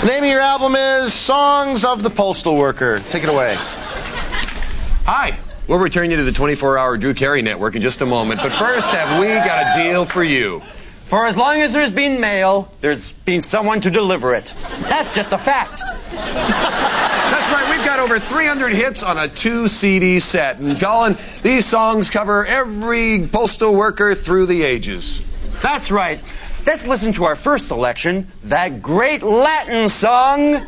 The name of your album is Songs of the Postal Worker. Take it away. Hi. We'll return you to the 24 hour Drew Carey network in just a moment. But first, have we got a deal for you? For as long as there's been mail, there's been someone to deliver it. That's just a fact. That's right, we've got over 300 hits on a two CD set. And Colin, these songs cover every postal worker through the ages. That's right. Let's listen to our first selection, that great Latin song,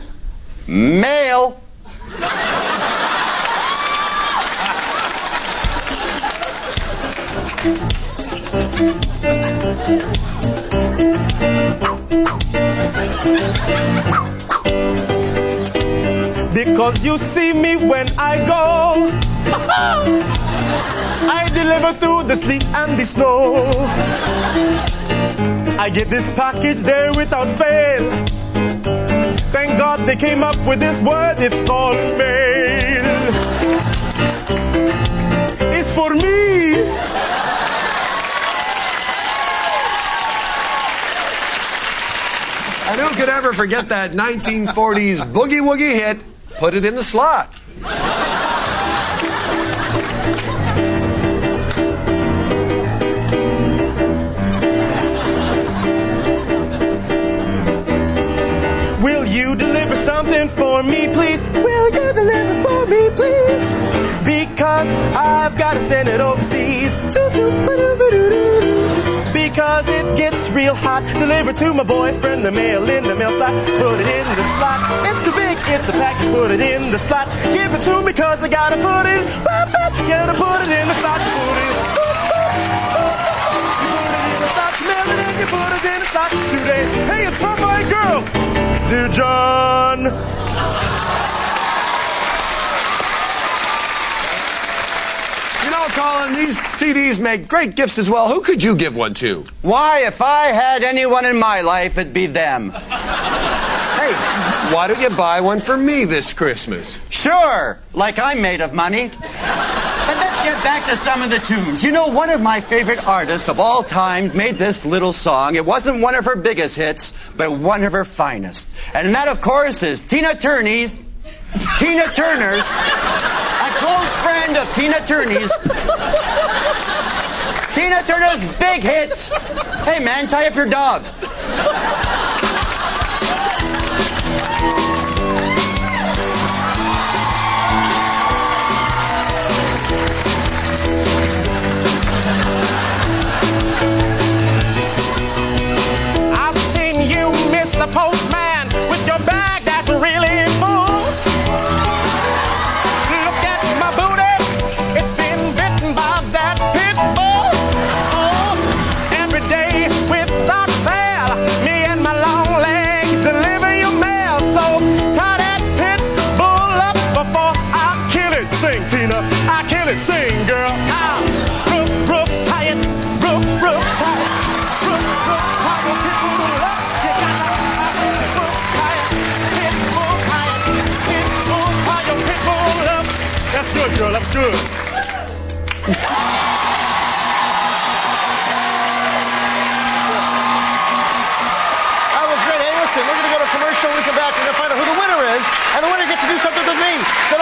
Mail. Because you see me when I go. I deliver through the sleet and the snow. I get this package there without fail. Thank God they came up with this word, it's called mail. It's for me. And who could ever forget that 1940s boogie woogie hit, Put It in the Slot? For me, please? Will you deliver for me, please? Because I've got to send it overseas. Because it gets real hot. Deliver to my boyfriend the mail in the mail slot. Put it in the slot. It's too big, it's a package. Put it in the slot. Give it to me because I gotta put it. Gotta put it in the slot. Put it. Put it in the slot. Mail it and you put it in the slot today. Hey, it's dear John. You know, Colin, these CDs make great gifts as well. Who could you give one to? Why, if I had anyone in my life, it'd be them. Hey, why don't you buy one for me this Christmas? Sure, like I'm made of money. But let's get back to some of the tunes. You know, one of my favorite artists of all time made this little song. It wasn't one of her biggest hits, but one of her finest. And that, of course, is Tina Turner's. Tina Turner's. A close friend of Tina Turner's. Tina Turner's big hit. Hey, man, tie up your dog. Girl. That's good. That was great. Hey, listen, we're going to go to commercial. We come back. We're going to find out who the winner is. And the winner gets to do something with me. So